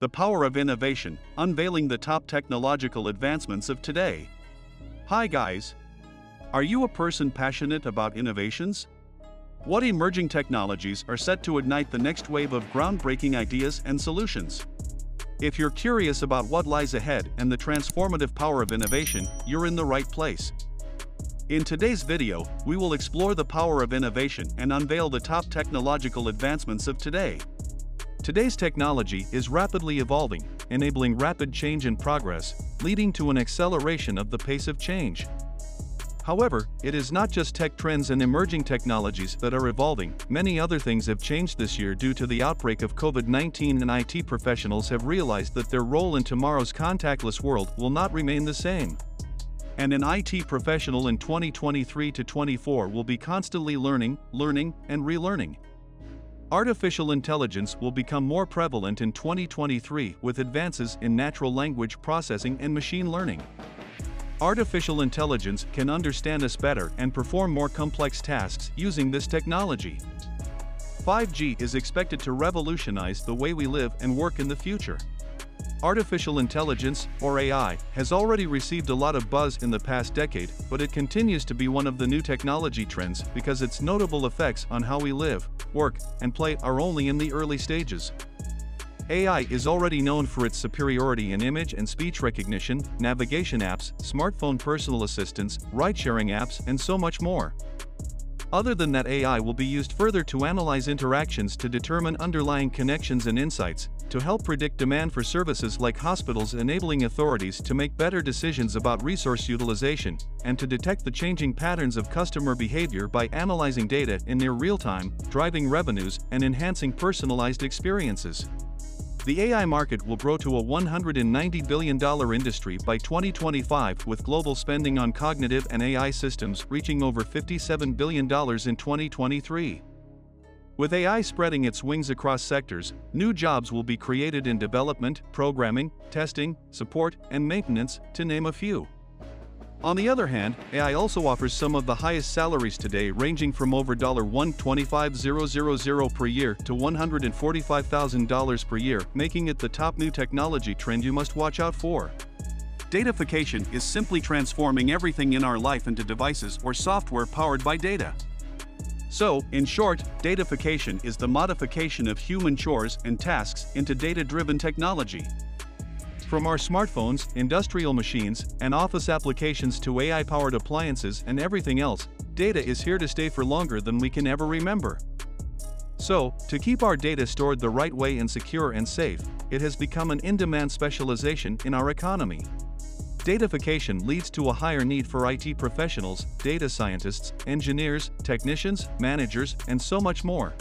The Power of Innovation, unveiling the top technological advancements of today. Hi guys! Are you a person passionate about innovations? What emerging technologies are set to ignite the next wave of groundbreaking ideas and solutions? If you're curious about what lies ahead and the transformative power of innovation, you're in the right place. In today's video, we will explore the power of innovation and unveil the top technological advancements of today. Today's technology is rapidly evolving, enabling rapid change and progress, leading to an acceleration of the pace of change. However, it is not just tech trends and emerging technologies that are evolving, many other things have changed this year due to the outbreak of COVID-19 and IT professionals have realized that their role in tomorrow's contactless world will not remain the same. And an IT professional in 2023 to 24 will be constantly learning, learning, and relearning. Artificial intelligence will become more prevalent in 2023 with advances in natural language processing and machine learning. Artificial intelligence can understand us better and perform more complex tasks using this technology. 5G is expected to revolutionize the way we live and work in the future. Artificial intelligence, or AI, has already received a lot of buzz in the past decade, but it continues to be one of the new technology trends because its notable effects on how we live, work, and play are only in the early stages. AI is already known for its superiority in image and speech recognition, navigation apps, smartphone personal assistants, ride-sharing apps, and so much more. Other than that AI will be used further to analyze interactions to determine underlying connections and insights, to help predict demand for services like hospitals enabling authorities to make better decisions about resource utilization, and to detect the changing patterns of customer behavior by analyzing data in near real time, driving revenues, and enhancing personalized experiences. The AI market will grow to a $190 billion industry by 2025 with global spending on cognitive and AI systems reaching over $57 billion in 2023. With AI spreading its wings across sectors, new jobs will be created in development, programming, testing, support, and maintenance, to name a few. On the other hand, AI also offers some of the highest salaries today ranging from over 125,000 per year to 145,000 per year, making it the top new technology trend you must watch out for. Datafication is simply transforming everything in our life into devices or software powered by data. So, in short, datafication is the modification of human chores and tasks into data-driven technology. From our smartphones, industrial machines, and office applications to AI-powered appliances and everything else, data is here to stay for longer than we can ever remember. So, to keep our data stored the right way and secure and safe, it has become an in-demand specialization in our economy. Datafication leads to a higher need for IT professionals, data scientists, engineers, technicians, managers, and so much more.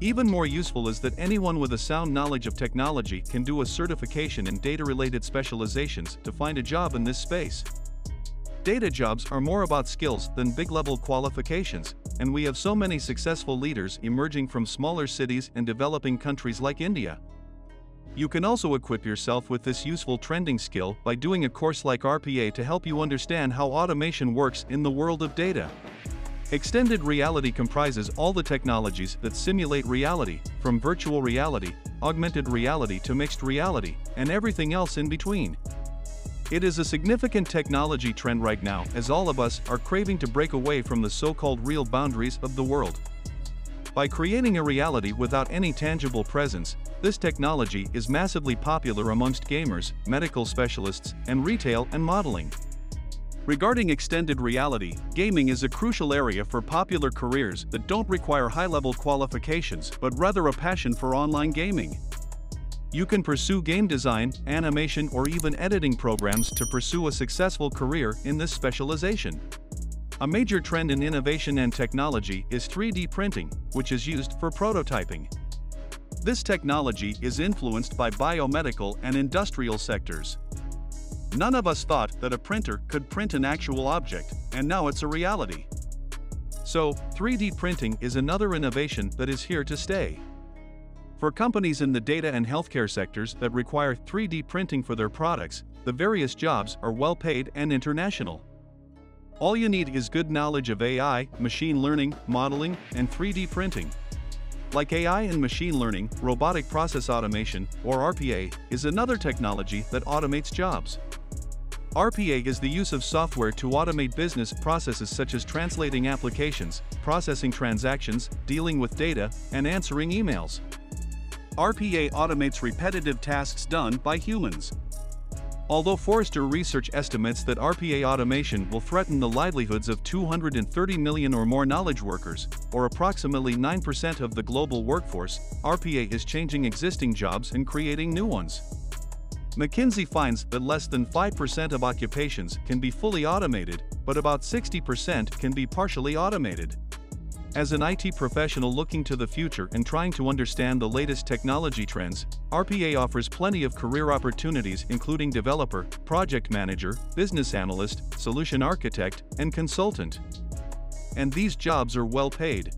Even more useful is that anyone with a sound knowledge of technology can do a certification in data-related specializations to find a job in this space. Data jobs are more about skills than big-level qualifications, and we have so many successful leaders emerging from smaller cities and developing countries like India. You can also equip yourself with this useful trending skill by doing a course like RPA to help you understand how automation works in the world of data. Extended reality comprises all the technologies that simulate reality, from virtual reality, augmented reality to mixed reality, and everything else in between. It is a significant technology trend right now as all of us are craving to break away from the so-called real boundaries of the world. By creating a reality without any tangible presence, this technology is massively popular amongst gamers, medical specialists, and retail and modeling. Regarding extended reality, gaming is a crucial area for popular careers that don't require high-level qualifications but rather a passion for online gaming. You can pursue game design, animation or even editing programs to pursue a successful career in this specialization. A major trend in innovation and technology is 3D printing, which is used for prototyping. This technology is influenced by biomedical and industrial sectors. None of us thought that a printer could print an actual object, and now it's a reality. So, 3D printing is another innovation that is here to stay. For companies in the data and healthcare sectors that require 3D printing for their products, the various jobs are well paid and international. All you need is good knowledge of AI, machine learning, modeling, and 3D printing. Like AI and machine learning, robotic process automation, or RPA, is another technology that automates jobs. RPA is the use of software to automate business processes such as translating applications, processing transactions, dealing with data, and answering emails. RPA automates repetitive tasks done by humans. Although Forrester Research estimates that RPA automation will threaten the livelihoods of 230 million or more knowledge workers, or approximately 9% of the global workforce, RPA is changing existing jobs and creating new ones. McKinsey finds that less than 5% of occupations can be fully automated, but about 60% can be partially automated. As an IT professional looking to the future and trying to understand the latest technology trends, RPA offers plenty of career opportunities including developer, project manager, business analyst, solution architect, and consultant. And these jobs are well paid.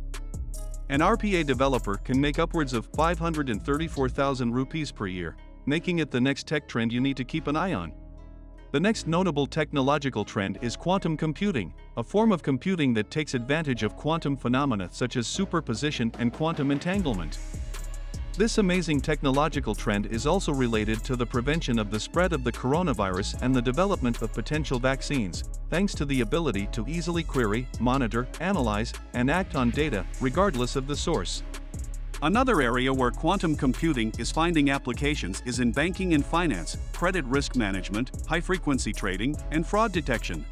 An RPA developer can make upwards of 534,000 rupees per year, making it the next tech trend you need to keep an eye on. The next notable technological trend is quantum computing, a form of computing that takes advantage of quantum phenomena such as superposition and quantum entanglement. This amazing technological trend is also related to the prevention of the spread of the coronavirus and the development of potential vaccines, thanks to the ability to easily query, monitor, analyze, and act on data, regardless of the source. Another area where quantum computing is finding applications is in banking and finance, credit risk management, high-frequency trading, and fraud detection.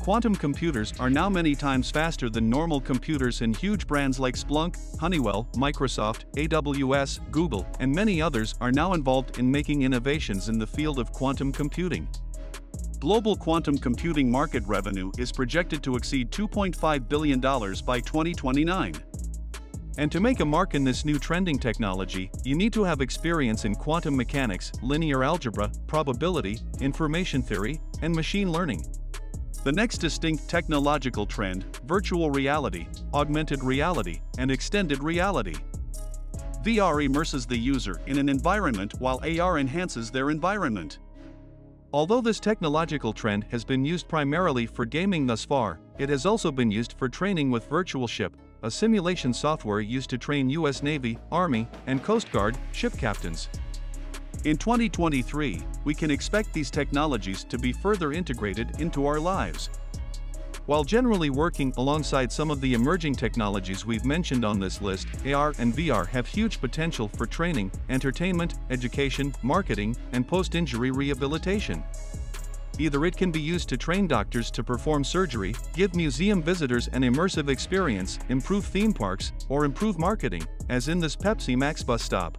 Quantum computers are now many times faster than normal computers and huge brands like Splunk, Honeywell, Microsoft, AWS, Google, and many others are now involved in making innovations in the field of quantum computing. Global quantum computing market revenue is projected to exceed $2.5 billion by 2029. And to make a mark in this new trending technology, you need to have experience in quantum mechanics, linear algebra, probability, information theory, and machine learning. The next distinct technological trend, virtual reality, augmented reality, and extended reality. VR immerses the user in an environment while AR enhances their environment. Although this technological trend has been used primarily for gaming thus far, it has also been used for training with Virtual Ship, a simulation software used to train U.S. Navy, Army, and Coast Guard ship captains. In 2023, we can expect these technologies to be further integrated into our lives. While generally working alongside some of the emerging technologies we've mentioned on this list, AR and VR have huge potential for training, entertainment, education, marketing, and post-injury rehabilitation. Either it can be used to train doctors to perform surgery, give museum visitors an immersive experience, improve theme parks, or improve marketing, as in this Pepsi Max bus stop.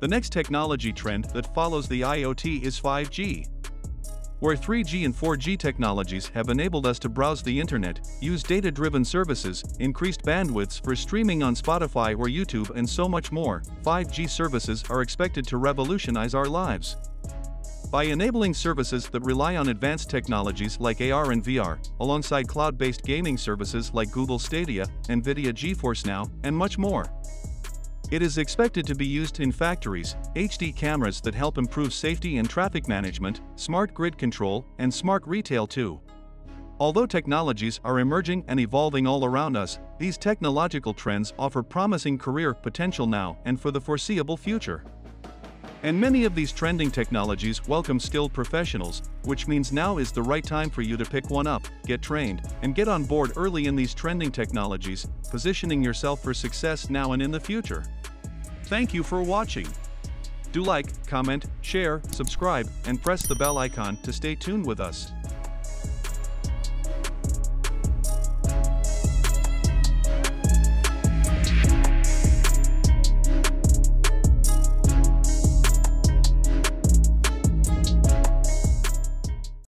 The next technology trend that follows the IoT is 5G. Where 3G and 4G technologies have enabled us to browse the internet, use data-driven services, increased bandwidths for streaming on Spotify or YouTube and so much more, 5G services are expected to revolutionize our lives. By enabling services that rely on advanced technologies like AR and VR, alongside cloud-based gaming services like Google Stadia, NVIDIA GeForce Now, and much more. It is expected to be used in factories, HD cameras that help improve safety and traffic management, smart grid control, and smart retail too. Although technologies are emerging and evolving all around us, these technological trends offer promising career potential now and for the foreseeable future. And many of these trending technologies welcome skilled professionals, which means now is the right time for you to pick one up, get trained, and get on board early in these trending technologies, positioning yourself for success now and in the future. Thank you for watching. Do like, comment, share, subscribe, and press the bell icon to stay tuned with us.